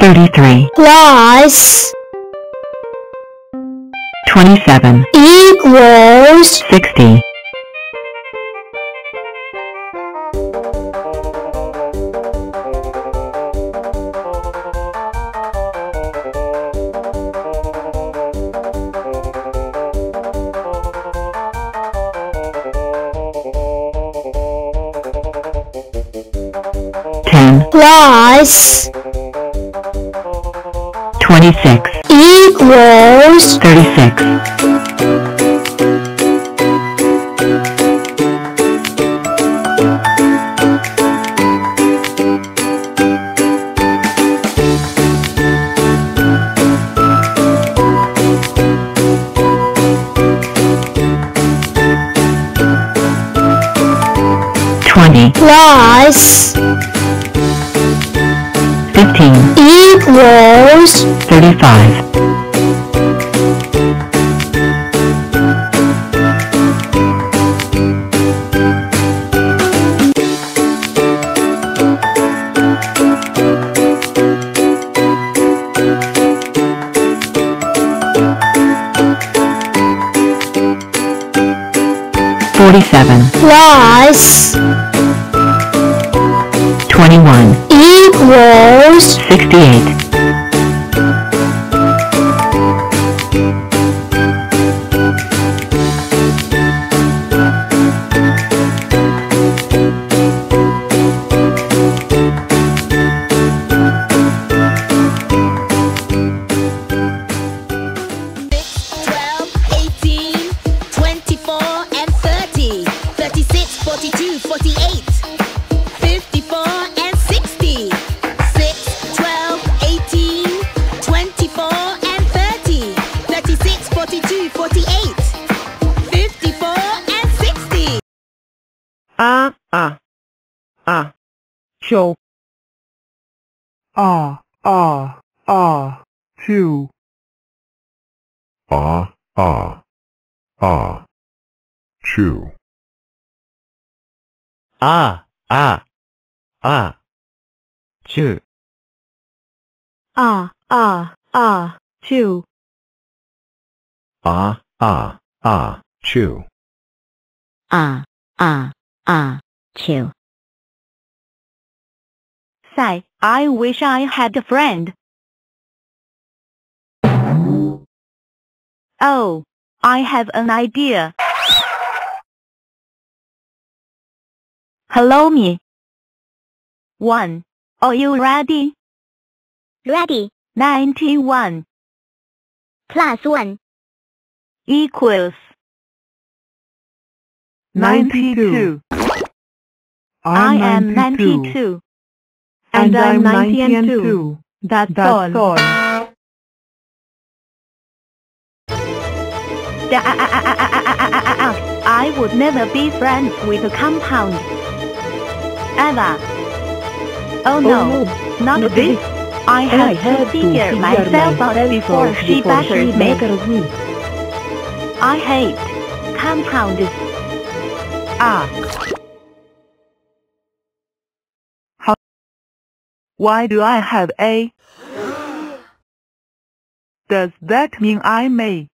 33, plus 27, equals 60, ten, plus 26, equals 36, twenty, plus fifteen, equals thirty-five, forty-seven, plus twenty-one, was 68. Ah ah ah show ah, ah, ah, two, ah, ah, ah, chew, ah, ah, ah, chew, ah ah ah two ah, ah, ah, chew, ah ah ah two. Say, I wish I had a friend. Oh, I have an idea. Hello me. One. Are you ready? Ready. 91 Plus one. equals ninety-two. I'm I am 92. 92. And, and I'm 90 and 2. 2. That's, That's all. all. I would never be friends with a compound. Ever. Oh no, oh, no. not, not this. this. I have, I have to figure, myself, out before she batters me. me. I hate compounds. Ah. Why do I have A? Does that mean I'm a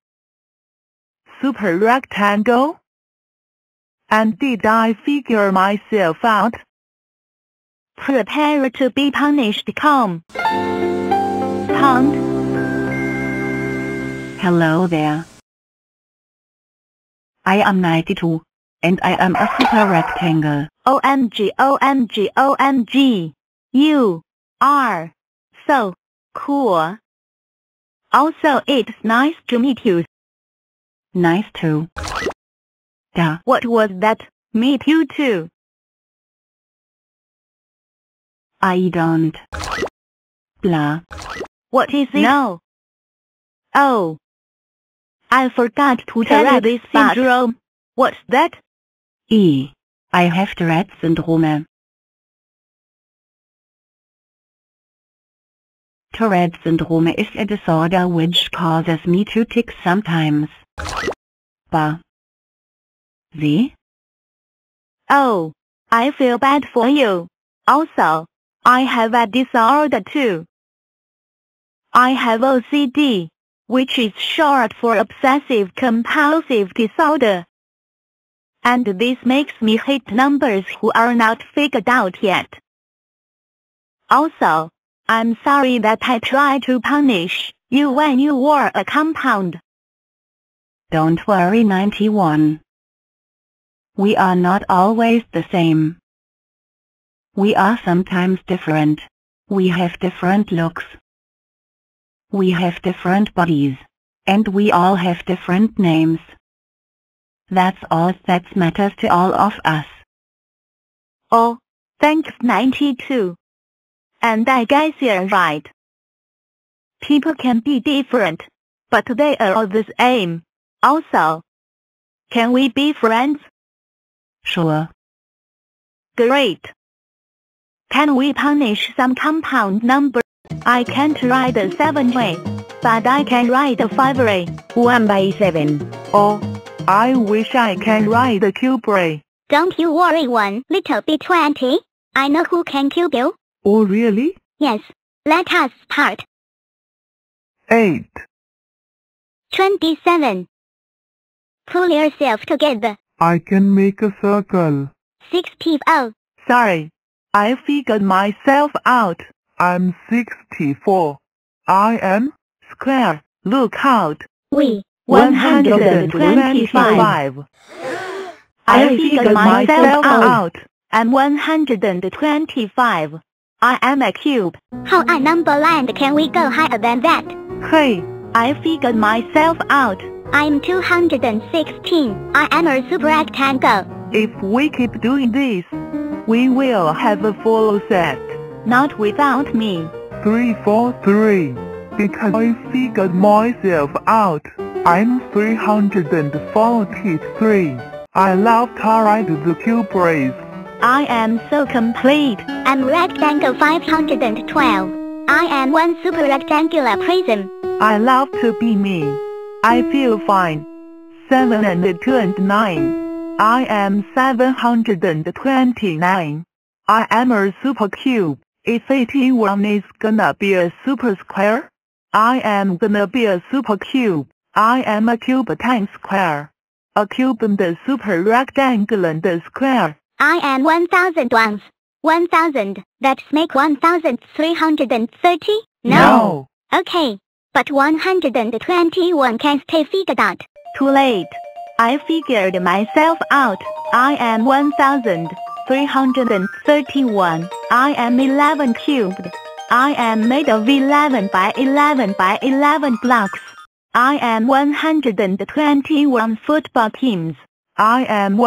super rectangle? And did I figure myself out? Prepare to be punished, come. Pound. Hello there. I am 92, and I am a super rectangle. OMG, OMG, OMG. You are so cool. Also, it's nice to meet you. Nice to. Da. What was that? Meet you too. I don't. Blah. What is it? No. Oh. I forgot to tell you this syndrome. What's that? E. I have Tourette syndrome. Tourette syndrome is a disorder which causes me to tic sometimes. Ba. See? Oh, I feel bad for you. Also, I have a disorder too. I have OCD, which is short for obsessive compulsive disorder. And this makes me hate numbers who are not figured out yet. Also, I'm sorry that I tried to punish you when you wore a compound. Don't worry 91. We are not always the same. We are sometimes different. We have different looks. We have different bodies. And we all have different names. That's all that matters to all of us. Oh, thanks 92. And I guess you're right. People can be different, but they are all the same. Also, can we be friends? Sure. Great. Can we punish some compound number? I can't write a 7 way, but I can write a 5 way. 1 by 7. Oh, I wish I can write the cube ray. Don't you worry one little bit 20. I know who can cube you. Oh really? Yes. Let us start. 8. 27. Pull yourself together. I can make a circle. 60. Oh, Sorry. I figured myself out. I'm 64. I am square. Look out. we. 125. I figured myself out. I'm 125. I am a cube. How a number land can we go higher than that? Hey, I figured myself out. I'm 216. I am a super rectangle. if we keep doing this, we will have a full set. Not without me. 343. Because I figured myself out. I'm 343. I love to ride the cube rays. I am so complete. I'm rectangle 512. I am one super rectangular prism. I love to be me. I feel fine. 7 and 2 and 9. I am 729. I am a super cube. If 81 is gonna be a super square, I am gonna be a super cube. I am a cube times square. A cube and a super rectangle and a square. I am 1000 ones. 1000. That's make 1330? No. Okay. But 121 can stay figured out. Too late. I figured myself out. I am 1331. I am 11 cubed. I am made of 11 by 11 by 11 blocks. I am 121 football teams. I am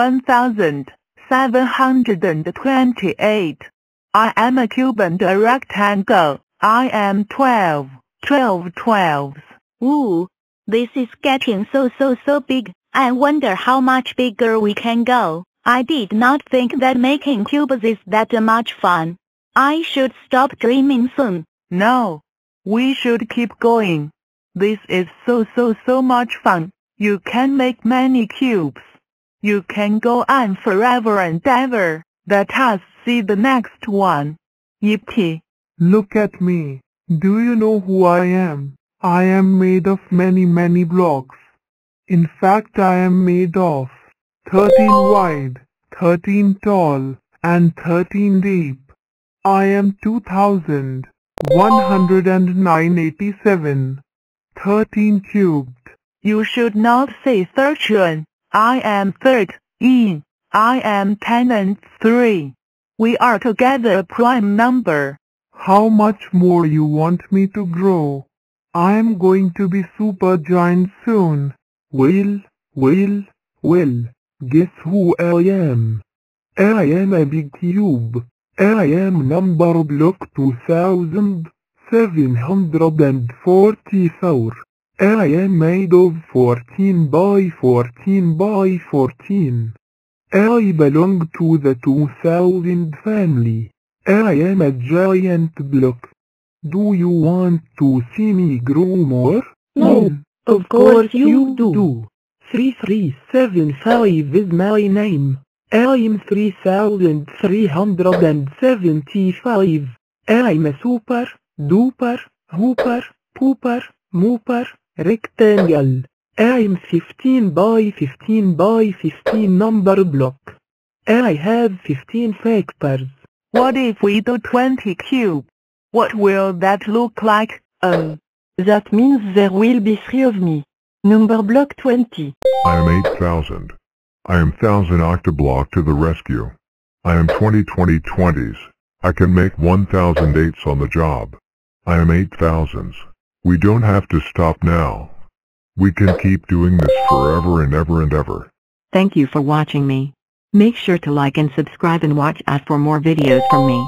1,728. I am a cube and a rectangle. I am 12. 12 twelves. Ooh, this is getting so so so big. I wonder how much bigger we can go. I did not think that making cubes is that much fun. I should stop dreaming soon. No. We should keep going. This is so so so much fun. You can make many cubes. You can go on forever and ever. Let us see the next one. Yippee. Look at me. Do you know who I am? I am made of many many blocks. In fact I am made of 13 wide, 13 tall, and 13 deep. I am 2187. 13 cubed. You should not say thirteen. I am thirteen. I am ten and three. We are together a prime number. How much more you want me to grow? I'm going to be super giant soon. Well, well, well, guess who I am? I am a big cube. I am number block 2744. I am made of 14 by 14 by 14. I belong to the 2000 family. I am a giant block. Do you want to see me grow more? No, of course you do. 3375 is my name. I'm 3375. I'm a super, duper, hooper, pooper, mooper, rectangle. I'm 15 by 15 by 15 number block. I have 15 factors. What if we do 20 cube? What will that look like? Um, that means there will be three of me. Number block 20. I am 8000. I am 1000 octoblock to the rescue. I am 2020 20s. I can make 1000 eights on the job. I am 8000s. We don't have to stop now. We can oh. keep doing this forever and ever and ever. Thank you for watching me. Make sure to like and subscribe and watch out for more videos from me.